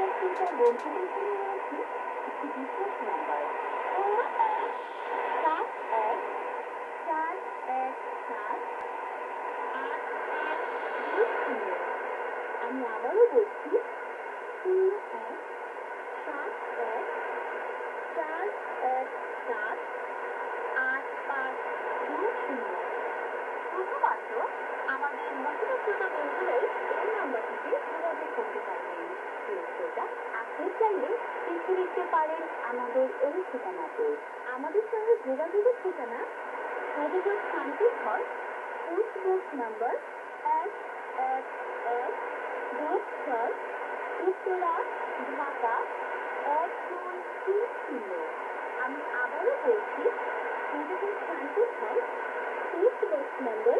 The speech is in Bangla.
যাত্রীরা বন্ধুদের সাত এক চার এক সাত আট দুই শূন্য আমি আবারও বলছি শূন্য এক সাত এক চার এক সাত আট পাঁচ দুই শূন্য শুধুমাত্র আমাদের আপনি চাইলে চিঠি লিখতে পারেন আমাদের এই ঠিকানাতে আমাদের সঙ্গে যোগাযোগের ঠিকানা হরিযোগ শান্তি ঘর পোস্ট বক্স নাম্বার এক এক এক দুই ছয় উত্তরা, ঢাকা, এক দুই তিন শূন্য। আমি আবারও বলছি হরিযোগ শান্তি ঘর পোস্ট বক্স নাম্বার